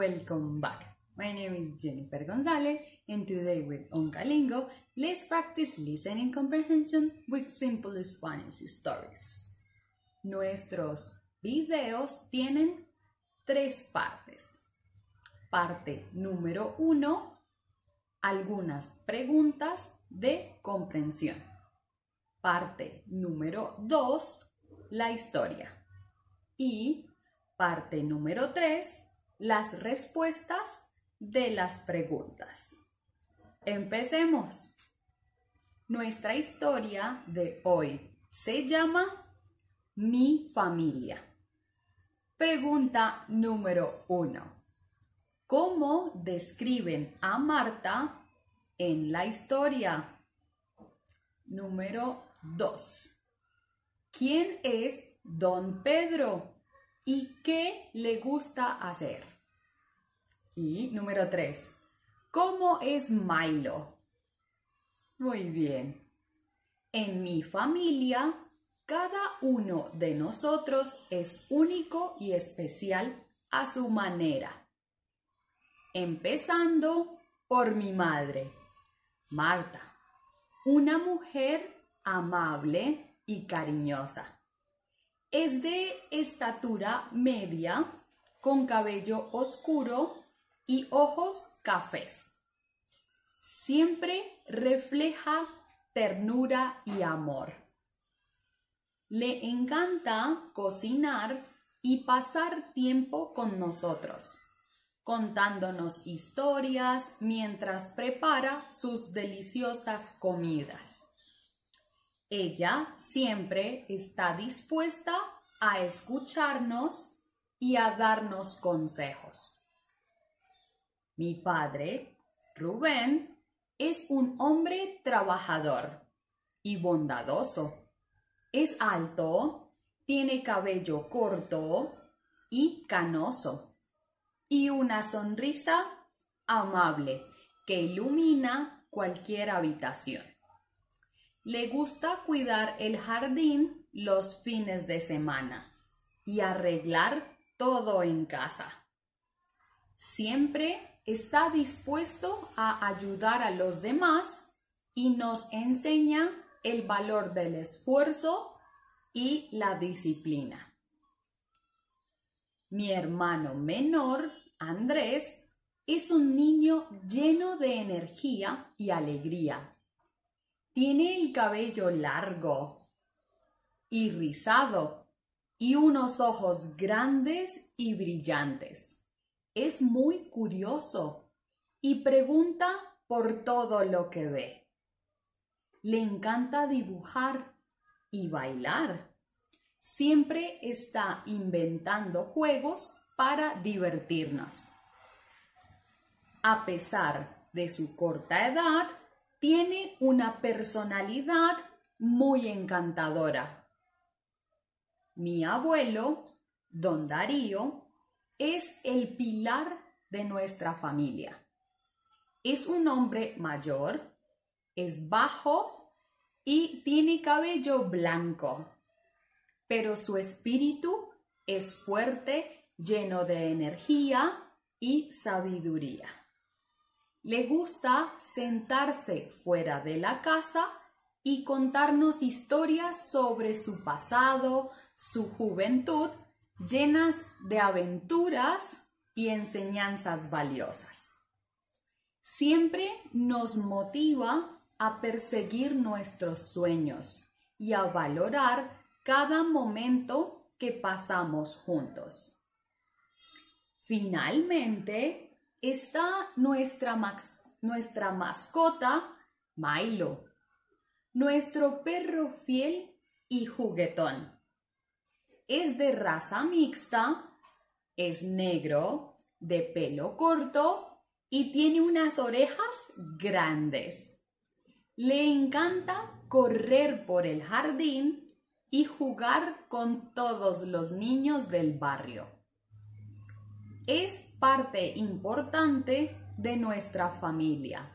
welcome back. My name is Jennifer Gonzalez and today with Oncalingo, let's practice listening comprehension with simple Spanish stories. Nuestros videos tienen tres partes. Parte número uno, algunas preguntas de comprensión. Parte número dos, la historia. Y parte número tres, las respuestas de las preguntas. Empecemos. Nuestra historia de hoy se llama Mi familia. Pregunta número uno. ¿Cómo describen a Marta en la historia? Número dos. ¿Quién es Don Pedro y qué le gusta hacer? Y número tres. ¿Cómo es Milo? Muy bien. En mi familia, cada uno de nosotros es único y especial a su manera. Empezando por mi madre, Marta, una mujer amable y cariñosa. Es de estatura media, con cabello oscuro y ojos cafés. Siempre refleja ternura y amor. Le encanta cocinar y pasar tiempo con nosotros, contándonos historias mientras prepara sus deliciosas comidas. Ella siempre está dispuesta a escucharnos y a darnos consejos. Mi padre, Rubén, es un hombre trabajador y bondadoso. Es alto, tiene cabello corto y canoso y una sonrisa amable que ilumina cualquier habitación. Le gusta cuidar el jardín los fines de semana y arreglar todo en casa. Siempre está dispuesto a ayudar a los demás y nos enseña el valor del esfuerzo y la disciplina. Mi hermano menor, Andrés, es un niño lleno de energía y alegría. Tiene el cabello largo y rizado y unos ojos grandes y brillantes es muy curioso y pregunta por todo lo que ve. Le encanta dibujar y bailar. Siempre está inventando juegos para divertirnos. A pesar de su corta edad, tiene una personalidad muy encantadora. Mi abuelo, don Darío, es el pilar de nuestra familia. Es un hombre mayor, es bajo y tiene cabello blanco, pero su espíritu es fuerte, lleno de energía y sabiduría. Le gusta sentarse fuera de la casa y contarnos historias sobre su pasado, su juventud llenas de aventuras y enseñanzas valiosas. Siempre nos motiva a perseguir nuestros sueños y a valorar cada momento que pasamos juntos. Finalmente está nuestra, nuestra mascota, Milo, nuestro perro fiel y juguetón. Es de raza mixta, es negro, de pelo corto y tiene unas orejas grandes. Le encanta correr por el jardín y jugar con todos los niños del barrio. Es parte importante de nuestra familia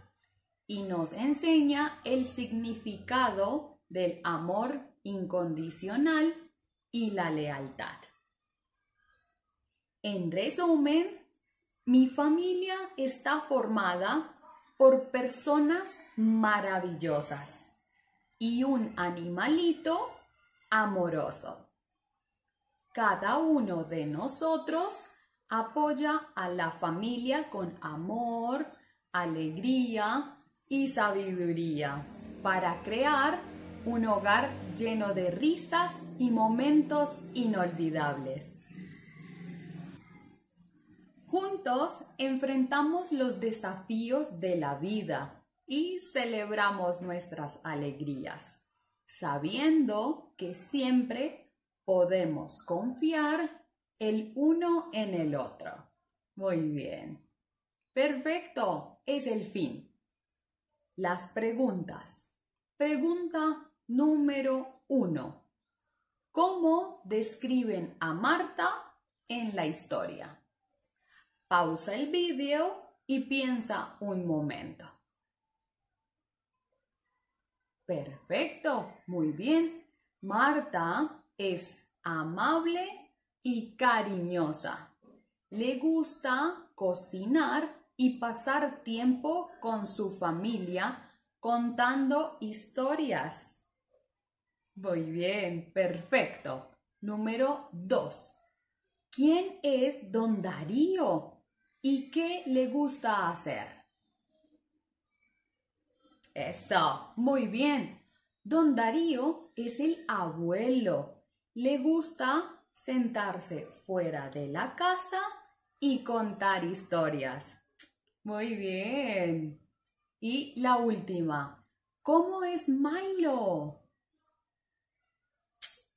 y nos enseña el significado del amor incondicional y la lealtad. En resumen, Mi familia está formada por personas maravillosas y un animalito amoroso. Cada uno de nosotros apoya a la familia con amor, alegría y sabiduría para crear un hogar lleno de risas y momentos inolvidables. Juntos enfrentamos los desafíos de la vida y celebramos nuestras alegrías, sabiendo que siempre podemos confiar el uno en el otro. Muy bien. Perfecto, es el fin. Las preguntas. Pregunta número uno. ¿Cómo describen a Marta en la historia? Pausa el vídeo y piensa un momento. Perfecto, muy bien. Marta es amable y cariñosa. Le gusta cocinar y pasar tiempo con su familia contando historias. Muy bien, perfecto. Número dos. ¿Quién es don Darío? ¿Y qué le gusta hacer? Eso, muy bien. Don Darío es el abuelo. Le gusta sentarse fuera de la casa y contar historias. Muy bien. Y la última. ¿Cómo es Milo?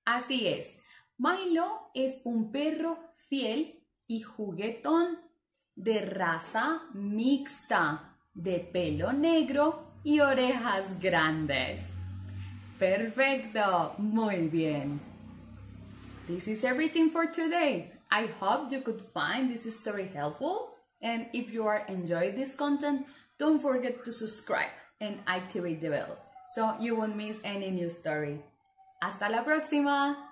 Así es. Milo es un perro fiel y juguetón de raza mixta, de pelo negro y orejas grandes. Perfecto, muy bien. This is everything for today. I hope you could find this story helpful. And if you are enjoying this content, don't forget to subscribe and activate the bell so you won't miss any new story. Hasta la próxima!